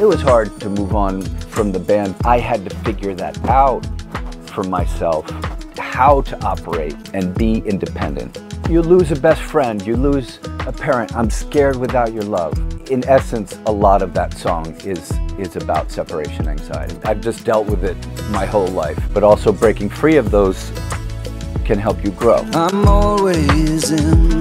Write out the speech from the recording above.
It was hard to move on from the band. I had to figure that out for myself, how to operate and be independent. You lose a best friend, you lose a parent. I'm scared without your love. In essence, a lot of that song is, is about separation anxiety. I've just dealt with it my whole life, but also breaking free of those can help you grow. I'm always in.